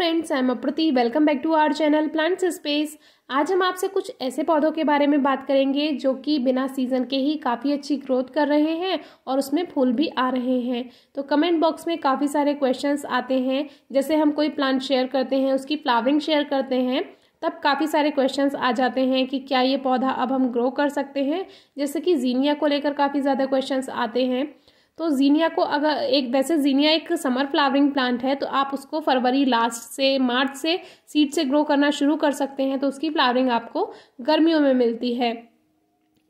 Friends I am Aprati welcome back to our channel plants space आज हम आपसे कुछ ऐसे पौधों के बारे में बात करेंगे जो कि बिना सीज़न के ही काफ़ी अच्छी ग्रोथ कर रहे हैं और उसमें फूल भी आ रहे हैं। तो कमेंट बॉक्स में काफ़ी सारे क्वेश्चंस आते हैं। जैसे हम कोई प्लांट शेयर करते हैं, उसकी फ्लावरिंग शेयर करते हैं, तब काफ़ी सारे क्वेश्चंस आ जाते हैं कि क्या ये पौधा अब हम ग्रो कर सकते हैं। जैसे कि जीनिया को लेकर काफ़ी ज़्यादा क्वेश्चंस आते हैं। तो जीनिया को अगर एक, वैसे जीनिया एक समर फ्लावरिंग प्लांट है तो आप उसको फरवरी लास्ट से, मार्च से, सीड से ग्रो करना शुरू कर सकते हैं तो उसकी फ्लावरिंग आपको गर्मियों में मिलती है।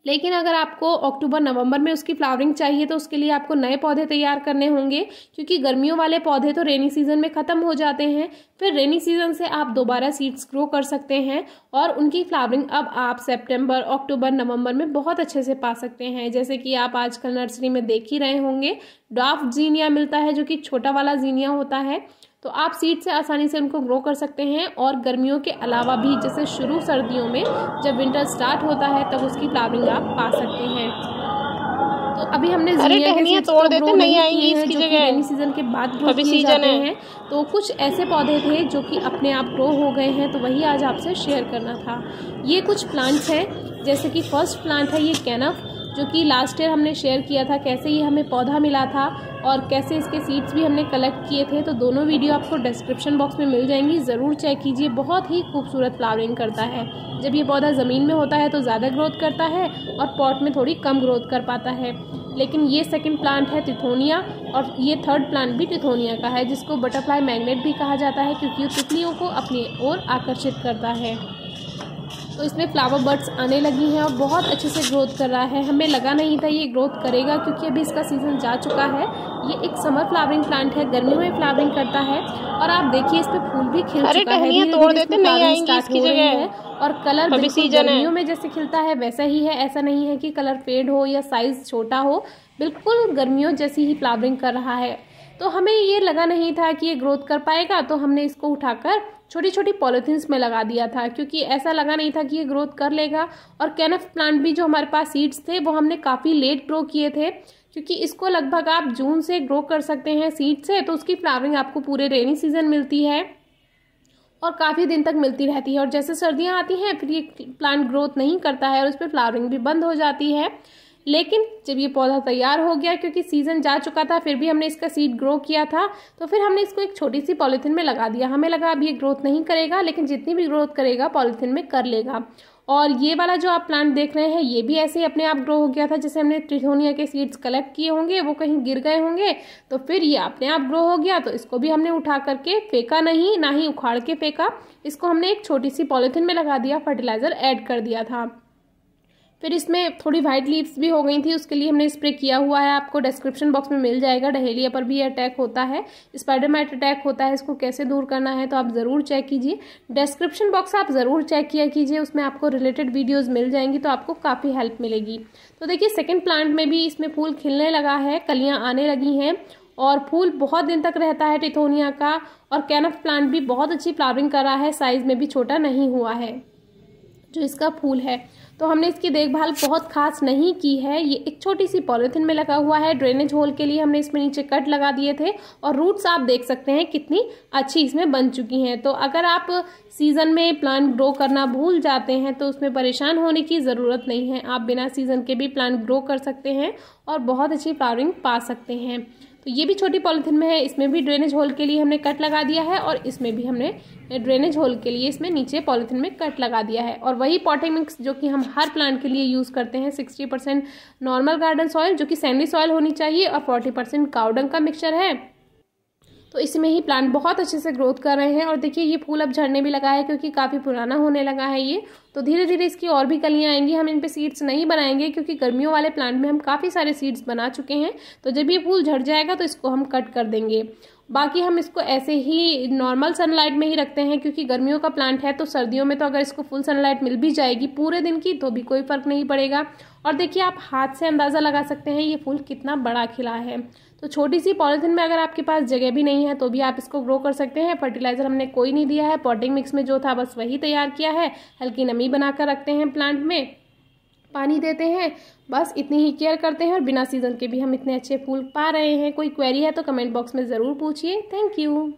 लेकिन अगर आपको अक्टूबर, नवंबर में उसकी फ्लावरिंग चाहिए तो उसके लिए आपको नए पौधे तैयार करने होंगे, क्योंकि गर्मियों वाले पौधे तो रेनी सीज़न में ख़त्म हो जाते हैं। फिर रेनी सीज़न से आप दोबारा सीड्स ग्रो कर सकते हैं, और उनकी फ्लावरिंग अब आप सितंबर, अक्टूबर, नवंबर में बहुत अच्छे से पा सकते हैं। जैसे कि आप आजकल नर्सरी में देख ही रहे होंगे ड्राफ्ट जीनिया मिलता है, जो कि छोटा वाला जीनिया होता है तो आप सीड से आसानी से उनको ग्रो कर सकते हैं और गर्मियों के अलावा भी जैसे शुरू सर्दियों में जब विंटर स्टार्ट होता है तब उसकी फ्लावरिंग आप पा सकते हैं। तो अभी हमने तोड़ देते नहीं आएँगी इसकी जगह। रेनी सीज़न के बाद ग्रो किए जाते हैं। तो कुछ ऐसे पौधे थे जो कि अपने आप ग्रो हो गए हैं तो वही आज आपसे शेयर करना था। ये कुछ प्लांट्स हैं जैसे कि फ़र्स्ट प्लांट है ये कैनफ जो कि लास्ट ईयर हमने शेयर किया था, कैसे ये हमें पौधा मिला था और कैसे इसके सीड्स भी हमने कलेक्ट किए थे तो दोनों वीडियो आपको डिस्क्रिप्शन बॉक्स में मिल जाएँगी। ज़रूर चेक कीजिए, बहुत ही खूबसूरत फ्लावरिंग करता है। जब ये पौधा ज़मीन में होता है तो ज़्यादा ग्रोथ करता है और पॉट में थोड़ी कम ग्रोथ कर पाता है। लेकिन ये सेकंड प्लांट है तिथोनिया और ये थर्ड प्लांट भी तिथोनिया का है, जिसको बटरफ्लाई मैग्नेट भी कहा जाता है, क्योंकि तितलियों को अपनी ओर आकर्षित करता है। तो इसमें फ्लावर बर्ड्स आने लगी हैं और बहुत अच्छे से ग्रोथ कर रहा है। हमें लगा नहीं था ये ग्रोथ करेगा क्योंकि अभी इसका सीज़न जा चुका है। ये एक समर फ्लावरिंग प्लांट है गर्मियों में फ्लावरिंग करता है और आप देखिए इस पे फूल भी खिल चुका है। तोड़ देते नहीं आएँगी इसकी जगह। और कलर गर्मियों में जैसे खिलता है वैसा ही है। ऐसा नहीं है कि कलर फेड हो या साइज़ छोटा हो बिल्कुल गर्मियों जैसी ही फ्लावरिंग कर रहा है। तो हमें ये लगा नहीं था कि ये ग्रोथ कर पाएगा तो हमने इसको उठाकर छोटी छोटी पॉलीथीन्स में लगा दिया था, क्योंकि ऐसा लगा नहीं था कि ये ग्रोथ कर लेगा। और कैनफ प्लांट भी जो हमारे पास सीड्स थे, वो हमने काफ़ी लेट ग्रो किए थे, क्योंकि इसको लगभग आप जून से ग्रो कर सकते हैं सीड से तो उसकी फ्लावरिंग आपको पूरे रेनी सीज़न मिलती है और काफ़ी दिन तक मिलती रहती है। और जैसे सर्दियाँ आती हैं, फिर ये प्लांट ग्रोथ नहीं करता है और उस पर फ्लावरिंग भी बंद हो जाती है। लेकिन जब ये पौधा तैयार हो गया, क्योंकि सीज़न जा चुका था, फिर भी हमने इसका सीड ग्रो किया था तो फिर हमने इसको एक छोटी सी पॉलीथीन में लगा दिया। हमें लगा अब ये ग्रोथ नहीं करेगा, लेकिन जितनी भी ग्रोथ करेगा पॉलीथीन में कर लेगा। और ये वाला जो आप प्लांट देख रहे हैं, ये भी ऐसे ही अपने आप ग्रो हो गया था, जैसे हमने ट्रिथोनिया के सीड्स कलेक्ट किए होंगे, वो कहीं गिर गए होंगे तो फिर ये अपने आप ग्रो हो गया तो इसको भी हमने उठा करके फेंका नहीं, ना ही उखाड़ के फेंका, इसको हमने एक छोटी सी पॉलीथीन में लगा दिया फर्टिलाइज़र ऐड कर दिया था। फिर इसमें थोड़ी वाइट लीव्स भी हो गई थी, उसके लिए हमने स्प्रे किया हुआ है। आपको डिस्क्रिप्शन बॉक्स में मिल जाएगा, डहेलिया पर भी अटैक होता है। स्पाइडरमाइट अटैक होता है, इसको कैसे दूर करना है तो आप ज़रूर चेक कीजिए। डिस्क्रिप्शन बॉक्स आप ज़रूर चेक किया कीजिए, उसमें आपको रिलेटेड वीडियोज़ मिल जाएँगी तो आपको काफ़ी हेल्प मिलेगी। तो देखिए सेकेंड प्लांट में भी इसमें फूल खिलने लगा है, कलियाँ आने लगी हैं और फूल बहुत दिन तक रहता है टिथोनिया का और कैनफ प्लांट भी बहुत अच्छी फ्लावरिंग कर है साइज़ में भी छोटा नहीं हुआ है, जो इसका फूल है। तो हमने इसकी देखभाल बहुत खास नहीं की है। ये एक छोटी सी पॉलिथीन में लगा हुआ है। ड्रेनेज होल के लिए हमने इसमें नीचे कट लगा दिए थे और रूट्स आप देख सकते हैं कितनी अच्छी इसमें बन चुकी हैं। तो अगर आप सीज़न में प्लांट ग्रो करना भूल जाते हैं तो उसमें परेशान होने की ज़रूरत नहीं है। आप बिना सीज़न के भी प्लांट ग्रो कर सकते हैं और बहुत अच्छी फ्लावरिंग पा सकते हैं। तो ये भी छोटी पॉलीथिन में है, इसमें भी ड्रेनेज होल के लिए हमने कट लगा दिया है और इसमें भी हमने ड्रेनेज होल के लिए इसमें नीचे पॉलीथीन में कट लगा दिया है। और वही पॉटिंग मिक्स जो कि हम हर प्लांट के लिए यूज़ करते हैं sixty percent normal garden soil जो कि सैंडी सॉइल होनी चाहिए और फोर्टी परसेंट काउडंग का मिक्सचर है। तो इसमें ही प्लांट बहुत अच्छे से ग्रोथ कर रहे हैं और देखिए ये फूल अब झड़ने भी लगा है क्योंकि काफ़ी पुराना होने लगा है ये। तो धीरे धीरे इसकी और भी कलियाँ आएँगी। हम इन पर सीड्स नहीं बनाएँगे क्योंकि गर्मियों वाले प्लांट में हम काफ़ी सारे सीड्स बना चुके हैं। तो जब ये फूल झड़ जाएगा तो इसको हम कट कर देंगे। बाकी हम इसको ऐसे ही नॉर्मल सनलाइट में ही रखते हैं, क्योंकि गर्मियों का प्लांट है तो सर्दियों में तो अगर इसको फुल सनलाइट मिल भी जाएगी पूरे दिन की तो भी कोई फ़र्क नहीं पड़ेगा। और देखिए, आप हाथ से अंदाज़ा लगा सकते हैं, ये फूल कितना बड़ा खिला है। तो छोटी सी पॉलीथीन में अगर आपके पास जगह भी नहीं है तो भी आप इसको ग्रो कर सकते हैं। फर्टिलाइज़र हमने कोई नहीं दिया है पॉटिंग मिक्स में जो था, बस वही तैयार किया है। हल्की नमी बनाकर रखते हैं प्लांट में। पानी देते हैं। बस इतनी ही केयर करते हैं और बिना सीज़न के भी हम इतने अच्छे फूल पा रहे हैं। कोई क्वेरी है तो कमेंट बॉक्स में ज़रूर पूछिए। Thank you